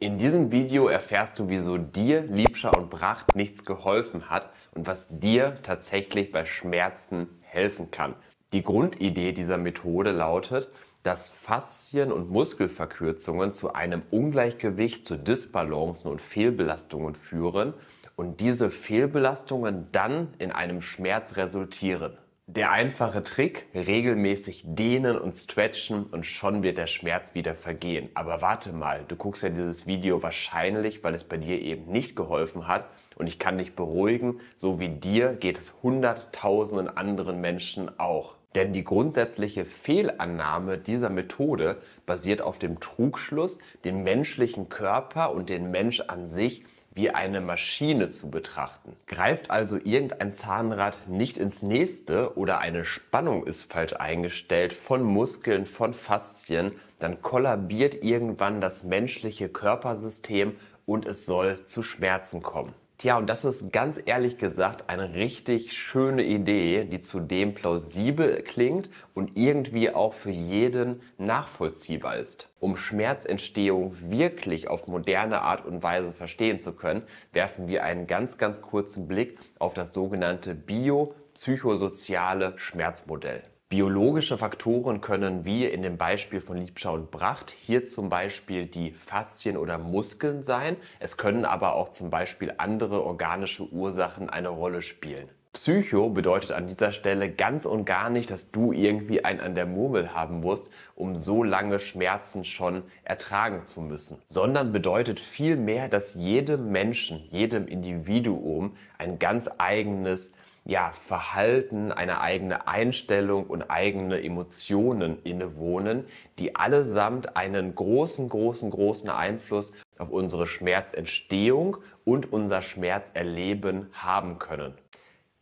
In diesem Video erfährst du, wieso dir Liebscher und Bracht nichts geholfen hat und was dir tatsächlich bei Schmerzen helfen kann. Die Grundidee dieser Methode lautet, dass Faszien- und Muskelverkürzungen zu einem Ungleichgewicht, zu Disbalancen und Fehlbelastungen führen und diese Fehlbelastungen dann in einem Schmerz resultieren. Der einfache Trick, regelmäßig dehnen und stretchen und schon wird der Schmerz wieder vergehen. Aber warte mal, du guckst ja dieses Video wahrscheinlich, weil es bei dir eben nicht geholfen hat. Und ich kann dich beruhigen, so wie dir geht es hunderttausenden anderen Menschen auch. Denn die grundsätzliche Fehlannahme dieser Methode basiert auf dem Trugschluss, den menschlichen Körper und den Mensch an sich wie eine Maschine zu betrachten. Greift also irgendein Zahnrad nicht ins nächste oder eine Spannung ist falsch eingestellt von Muskeln, von Faszien, dann kollabiert irgendwann das menschliche Körpersystem und es soll zu Schmerzen kommen. Tja, und das ist ganz ehrlich gesagt eine richtig schöne Idee, die zudem plausibel klingt und irgendwie auch für jeden nachvollziehbar ist. Um Schmerzentstehung wirklich auf moderne Art und Weise verstehen zu können, werfen wir einen ganz, ganz kurzen Blick auf das sogenannte biopsychosoziale Schmerzmodell. Biologische Faktoren können wie in dem Beispiel von Liebschau und Bracht hier zum Beispiel die Faszien oder Muskeln sein. Es können aber auch zum Beispiel andere organische Ursachen eine Rolle spielen. Psycho bedeutet an dieser Stelle ganz und gar nicht, dass du irgendwie einen an der Murmel haben musst, um so lange Schmerzen schon ertragen zu müssen, sondern bedeutet vielmehr, dass jedem Menschen, jedem Individuum ein ganz eigenes ja, Verhalten, eine eigene Einstellung und eigene Emotionen innewohnen, die allesamt einen großen, großen, großen Einfluss auf unsere Schmerzentstehung und unser Schmerzerleben haben können.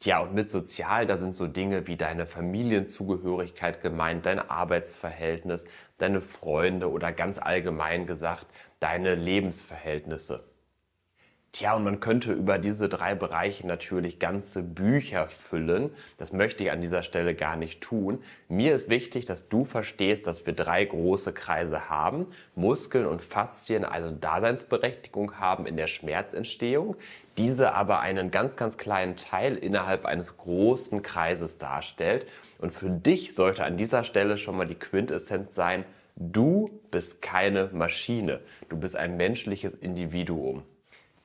Tja, und mit sozial, da sind so Dinge wie deine Familienzugehörigkeit gemeint, dein Arbeitsverhältnis, deine Freunde oder ganz allgemein gesagt, deine Lebensverhältnisse. Tja, und man könnte über diese drei Bereiche natürlich ganze Bücher füllen. Das möchte ich an dieser Stelle gar nicht tun. Mir ist wichtig, dass du verstehst, dass wir drei große Kreise haben. Muskeln und Faszien also Daseinsberechtigung haben in der Schmerzentstehung. Diese aber einen ganz, ganz kleinen Teil innerhalb eines großen Kreises darstellt. Und für dich sollte an dieser Stelle schon mal die Quintessenz sein, du bist keine Maschine. Du bist ein menschliches Individuum.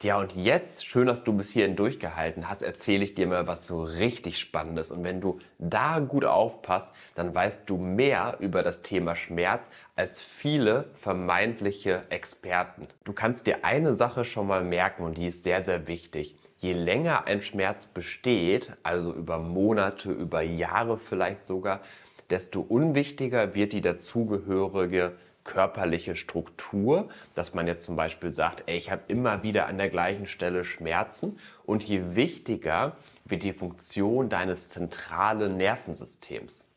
Ja, und jetzt, schön, dass du bis hierhin durchgehalten hast, erzähle ich dir mal was so richtig Spannendes. Und wenn du da gut aufpasst, dann weißt du mehr über das Thema Schmerz als viele vermeintliche Experten. Du kannst dir eine Sache schon mal merken und die ist sehr, sehr wichtig. Je länger ein Schmerz besteht, also über Monate, über Jahre vielleicht sogar, desto unwichtiger wird die dazugehörige körperliche Struktur, dass man jetzt zum Beispiel sagt, ey, ich habe immer wieder an der gleichen Stelle Schmerzen und je wichtiger wird die Funktion deines zentralen Nervensystems.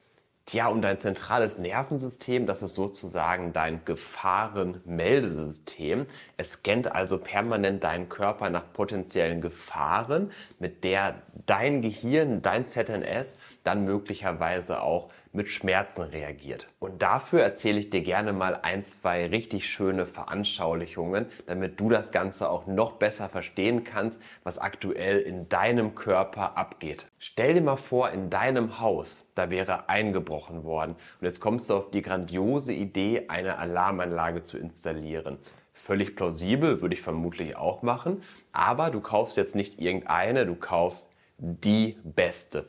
Tja, und dein zentrales Nervensystem, das ist sozusagen dein Gefahrenmeldesystem. Es scannt also permanent deinen Körper nach potenziellen Gefahren, mit der dein Gehirn, dein ZNS dann möglicherweise auch mit Schmerzen reagiert. Und dafür erzähle ich dir gerne mal ein, zwei richtig schöne Veranschaulichungen, damit du das Ganze auch noch besser verstehen kannst, was aktuell in deinem Körper abgeht. Stell dir mal vor, in deinem Haus, da wäre eingebrochen worden und jetzt kommst du auf die grandiose Idee, eine Alarmanlage zu installieren. Völlig plausibel, würde ich vermutlich auch machen, aber du kaufst jetzt nicht irgendeine, du kaufst die beste.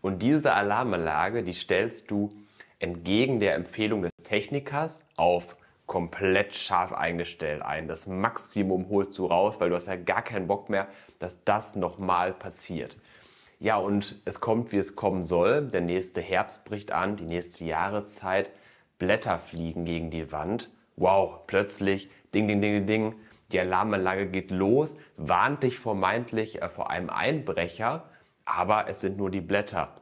Und diese Alarmanlage, die stellst du entgegen der Empfehlung des Technikers auf komplett scharf eingestellt ein. Das Maximum holst du raus, weil du hast ja gar keinen Bock mehr, dass das nochmal passiert. Ja, und es kommt, wie es kommen soll. Der nächste Herbst bricht an, die nächste Jahreszeit. Blätter fliegen gegen die Wand. Wow, plötzlich, ding, ding, ding, ding, die Alarmanlage geht los, warnt dich vermeintlich äh, vor einem Einbrecher aber es sind nur die Blätter.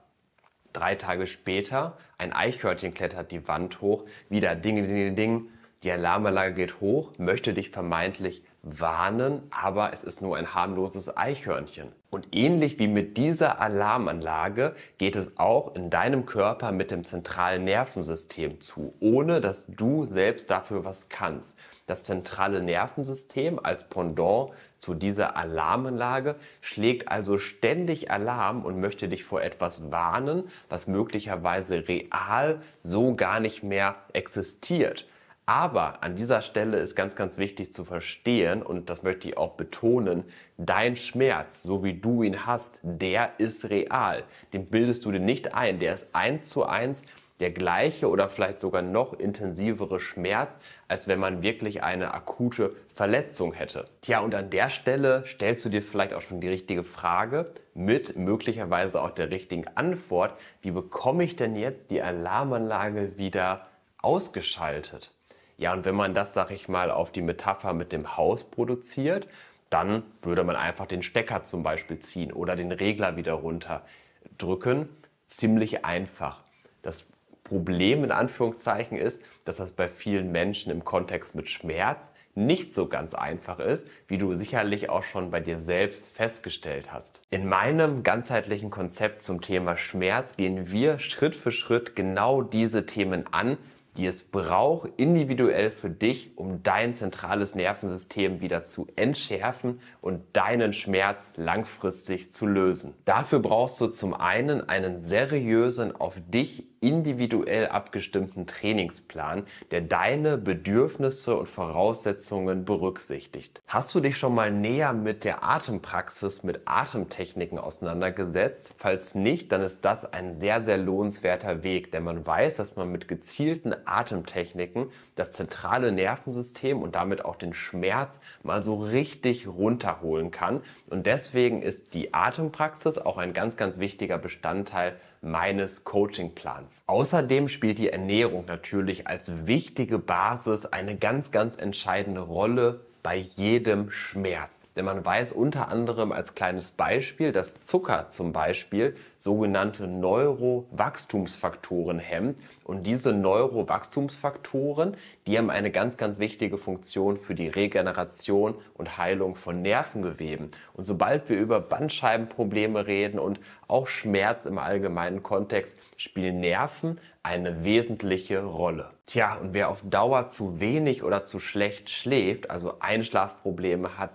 Drei Tage später, ein Eichhörnchen klettert die Wand hoch, wieder ding, ding, ding, Die Alarmanlage geht hoch, möchte dich vermeintlich warnen, aber es ist nur ein harmloses Eichhörnchen. Und ähnlich wie mit dieser Alarmanlage geht es auch in deinem Körper mit dem zentralen Nervensystem zu, ohne dass du selbst dafür was kannst. Das zentrale Nervensystem als Pendant zu dieser Alarmanlage schlägt also ständig Alarm und möchte dich vor etwas warnen, was möglicherweise real so gar nicht mehr existiert. Aber an dieser Stelle ist ganz, ganz wichtig zu verstehen, und das möchte ich auch betonen, dein Schmerz, so wie du ihn hast, der ist real. Den bildest du dir nicht ein. Der ist eins zu eins der gleiche oder vielleicht sogar noch intensivere Schmerz, als wenn man wirklich eine akute Verletzung hätte. Tja, und an der Stelle stellst du dir vielleicht auch schon die richtige Frage mit möglicherweise auch der richtigen Antwort. Wie bekomme ich denn jetzt die Alarmanlage wieder ausgeschaltet? Ja, und wenn man das, sag ich mal, auf die Metapher mit dem Haus produziert, dann würde man einfach den Stecker zum Beispiel ziehen oder den Regler wieder runterdrücken. Ziemlich einfach. Das Problem in Anführungszeichen ist, dass das bei vielen Menschen im Kontext mit Schmerz nicht so ganz einfach ist, wie du sicherlich auch schon bei dir selbst festgestellt hast. In meinem ganzheitlichen Konzept zum Thema Schmerz gehen wir Schritt für Schritt genau diese Themen an, die es braucht, individuell für dich, um dein zentrales Nervensystem wieder zu entschärfen und deinen Schmerz langfristig zu lösen. Dafür brauchst du zum einen einen seriösen, auf dich individuell abgestimmten Trainingsplan, der deine Bedürfnisse und Voraussetzungen berücksichtigt. Hast du dich schon mal näher mit der Atempraxis, mit Atemtechniken auseinandergesetzt? Falls nicht, dann ist das ein sehr, sehr lohnenswerter Weg, denn man weiß, dass man mit gezielten Atemtechniken das zentrale Nervensystem und damit auch den Schmerz mal so richtig runterholen kann. Und deswegen ist die Atempraxis auch ein ganz, ganz wichtiger Bestandteil meines Coachingplans. Außerdem spielt die Ernährung natürlich als wichtige Basis eine ganz, ganz entscheidende Rolle bei jedem Schmerz. Denn man weiß unter anderem als kleines Beispiel, dass Zucker zum Beispiel sogenannte Neurowachstumsfaktoren hemmt. Und diese Neurowachstumsfaktoren, die haben eine ganz, ganz wichtige Funktion für die Regeneration und Heilung von Nervengeweben. Und sobald wir über Bandscheibenprobleme reden und auch Schmerz im allgemeinen Kontext, spielen Nerven eine wesentliche Rolle. Tja, und wer auf Dauer zu wenig oder zu schlecht schläft, also Einschlafprobleme hat,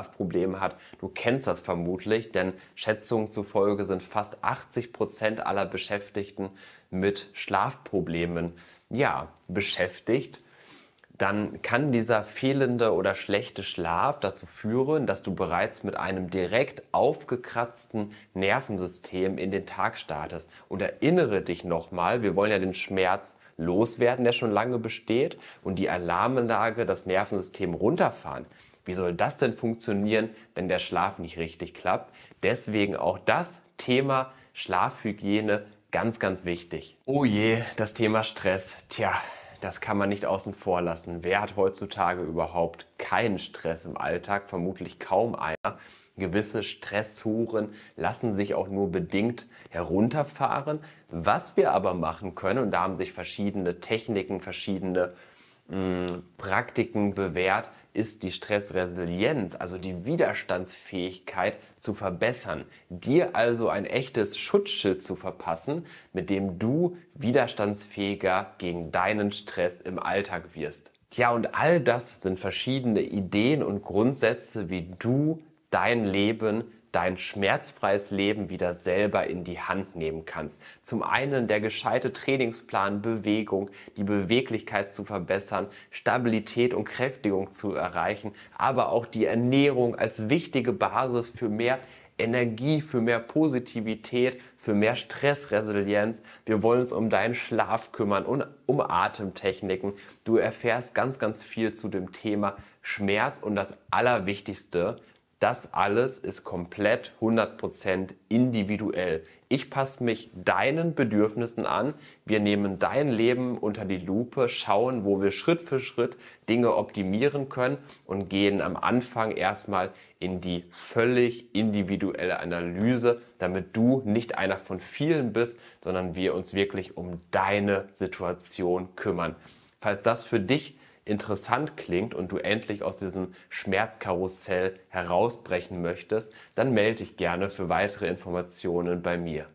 Durchschlafprobleme hat, du kennst das vermutlich, denn Schätzungen zufolge sind fast 80 Prozent aller Beschäftigten mit Schlafproblemen, ja, beschäftigt dann kann dieser fehlende oder schlechte Schlaf dazu führen, dass du bereits mit einem direkt aufgekratzten Nervensystem in den Tag startest. Und erinnere dich nochmal, wir wollen ja den Schmerz loswerden, der schon lange besteht, und die Alarmanlage, das Nervensystem runterfahren. Wie soll das denn funktionieren, wenn der Schlaf nicht richtig klappt? Deswegen auch das Thema Schlafhygiene ganz, ganz wichtig. Oh je, das Thema Stress. Tja, das kann man nicht außen vor lassen. Wer hat heutzutage überhaupt keinen Stress im Alltag? Vermutlich kaum einer. Gewisse Stressuren lassen sich auch nur bedingt herunterfahren. Was wir aber machen können, und da haben sich verschiedene Techniken, verschiedene mh, hm, Praktiken bewährt, ist die Stressresilienz, also die Widerstandsfähigkeit zu verbessern. Dir also ein echtes Schutzschild zu verpassen, mit dem du widerstandsfähiger gegen deinen Stress im Alltag wirst. Tja, und all das sind verschiedene Ideen und Grundsätze, wie du dein Leben dein schmerzfreies Leben wieder selber in die Hand nehmen kannst. Zum einen der gescheite Trainingsplan, Bewegung, die Beweglichkeit zu verbessern, Stabilität und Kräftigung zu erreichen, aber auch die Ernährung als wichtige Basis für mehr Energie, für mehr Positivität, für mehr Stressresilienz. Wir wollen uns um deinen Schlaf kümmern und um Atemtechniken. Du erfährst ganz, ganz viel zu dem Thema Schmerz und das Allerwichtigste, das alles ist komplett 100% individuell. Ich passe mich deinen Bedürfnissen an. Wir nehmen dein Leben unter die Lupe, schauen, wo wir Schritt für Schritt Dinge optimieren können und gehen am Anfang erstmal in die völlig individuelle Analyse, damit du nicht einer von vielen bist, sondern wir uns wirklich um deine Situation kümmern. Falls das für dich interessant klingt und du endlich aus diesem Schmerzkarussell herausbrechen möchtest, dann melde dich gerne für weitere Informationen bei mir.